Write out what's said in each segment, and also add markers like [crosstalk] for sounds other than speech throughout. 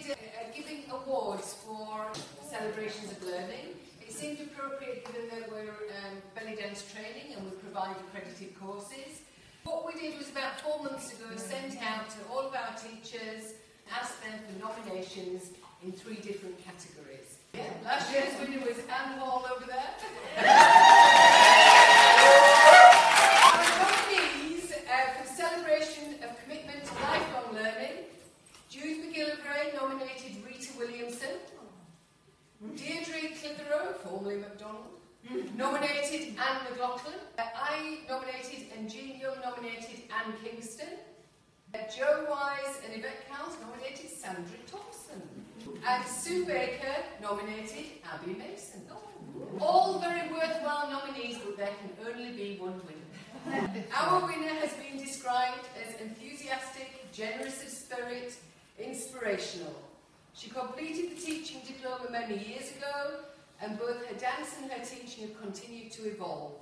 uh, giving awards for celebrations of learning. It seemed appropriate given that we're um, belly dance training and we provide accredited courses. What we did was about four months ago sent out to all of our teachers, asked them for nominations in three different categories. Yeah, last year's winner was Anne Hall over there. [laughs] Deirdre Clitheroe, formerly MacDonald, nominated Anne McLaughlin, uh, I nominated and Jean Young nominated Anne Kingston, uh, Joe Wise and Yvette Cowles nominated Sandra Thompson. And Sue Baker nominated Abby Mason. All very worthwhile nominees, but there can only be one winner. Our winner has been described as enthusiastic, generous of spirit, inspirational. She completed the diploma many years ago, and both her dance and her teaching have continued to evolve.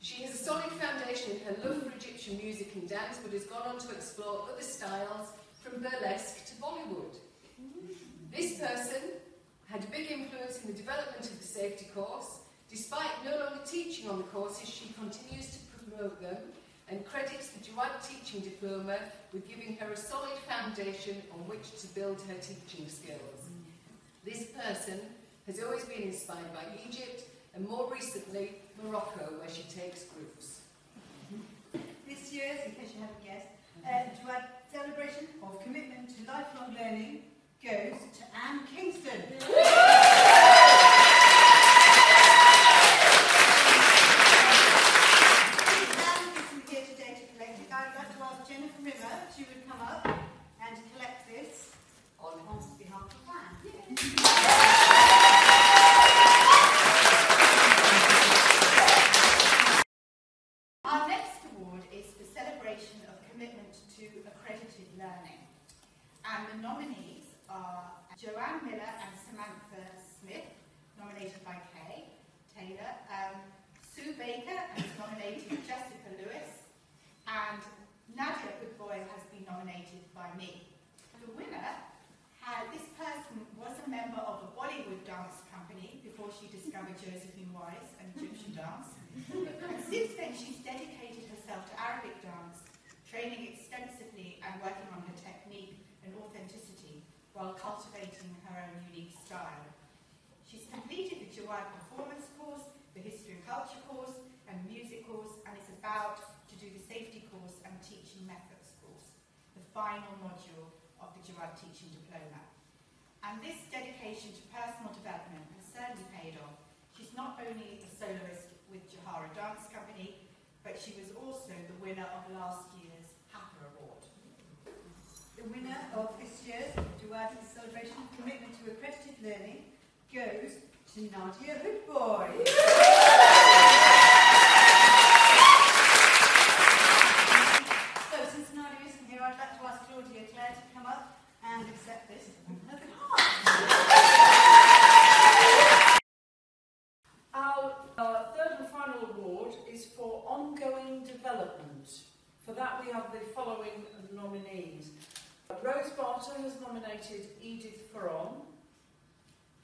She has a solid foundation in her love for Egyptian music and dance, but has gone on to explore other styles from burlesque to Bollywood. This person had a big influence in the development of the safety course. Despite no longer teaching on the courses, she continues to promote them and credits the JWAAD Teaching Diploma with giving her a solid foundation on which to build her teaching skills. Has always been inspired by Egypt and more recently Morocco, where she takes groups. This year's, in case you haven't guessed, uh, JWAAD celebration of commitment to lifelong learning goes to Anne Kingston. Anne isn't here today to collect it. I'd like to ask Jennifer Rimmer if she would come up and collect this on, on behalf of Anne. Our next award is the celebration of commitment to accredited learning. And the nominees are Joanne Miller and Samantha Smith, nominated by Kay Taylor. Um, Sue Baker has nominated Jessica Lewis. And Nadia Goodboy has been nominated by me. The winner had, this person was a member of a Bollywood dance company before she discovered Josephine Wise and Egyptian dance. And since then, she's dedicated herself to Arabic dance, training extensively and working on her technique while cultivating her own unique style. She's completed the JWAAD Performance course, the History and Culture course, and music course, and is about to do the Safety course and Teaching Methods course, the final module of the JWAAD Teaching Diploma. And this dedication to personal development has certainly paid off. She's not only a soloist with Jahara Dance Company, but she was also the winner of last year's. The winner of this year's JWAAD celebration commitment to accredited learning goes to Nadia Hoodboy. So since Nadia isn't here, I'd like to ask Claudia Clare to come up and accept this. Our third and final award is for ongoing development. For that we have the following nominees. Rose Barter has nominated Edith Ferron.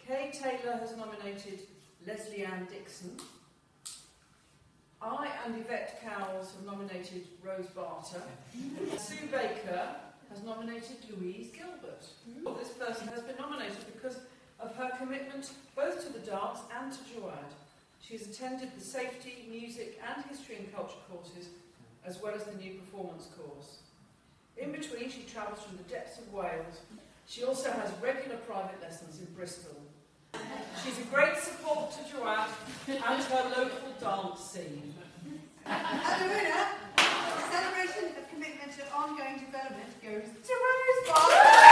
Kay Taylor has nominated Leslie Ann Dixon. I and Yvette Cowles have nominated Rose Barter. [laughs] Sue Baker has nominated Louise Gilbert. Hmm. This person has been nominated because of her commitment both to the dance and to JWAAD. She has attended the safety, music and history and culture courses as well as the new performance course. In between she travels from the depths of Wales. She also has regular private lessons in Bristol. She's a great support to JWAAD and to her local dance scene. The winner, the celebration of commitment to ongoing development goes to Rose Barter.